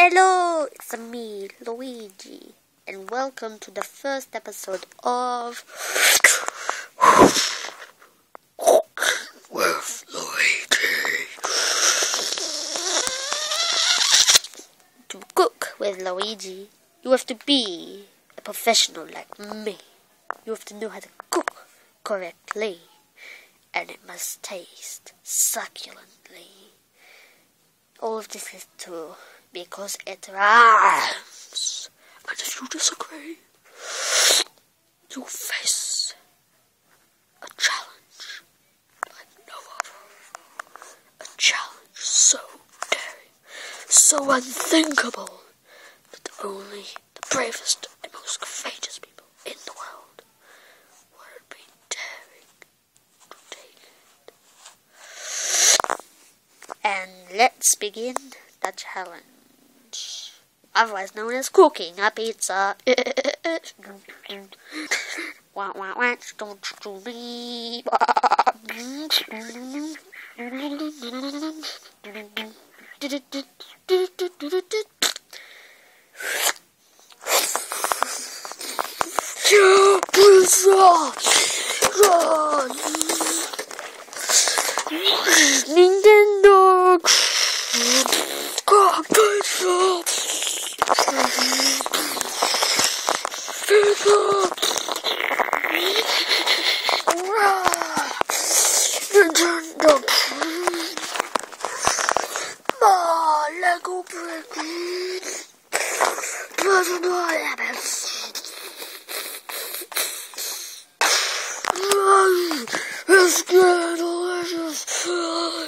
Hello, it's me, Luigi, and welcome to the first episode of with Luigi. To cook with Luigi, you have to be a professional like me. You have to know how to cook correctly, and it must taste succulently. All of this is true because it rhymes. And if you disagree, you face a challenge like no other. A challenge so daring, so unthinkable, that only the bravest and most courageous people in the world would be daring to take it. And let's begin the challenge, otherwise known as cooking a pizza. Pizza! Nintendo. Pizza! Pizza! Nintendo! Ma Lego brick! Personal habits! It's good, delicious!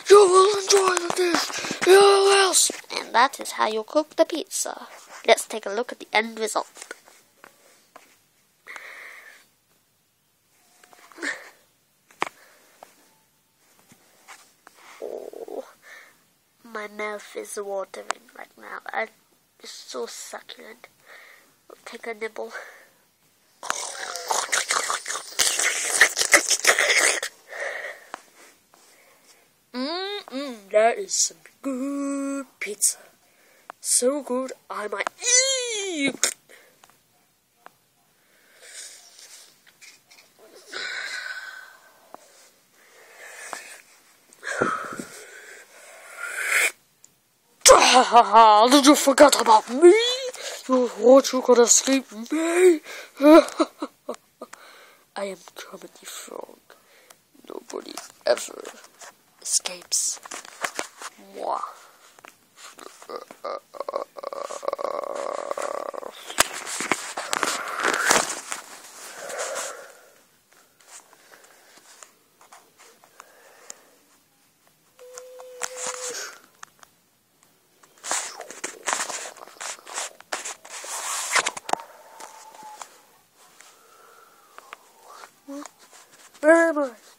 You will enjoy the dish! Yes! And that is how you cook the pizza. Let's take a look at the end result. My mouth is watering right now. I, it's so succulent. I'll take a nibble. Mmm, that is some good pizza. So good, I might eat. Did you forget about me? You thought you could escape me? I am the Frog. Nobody ever escapes moi. Very much.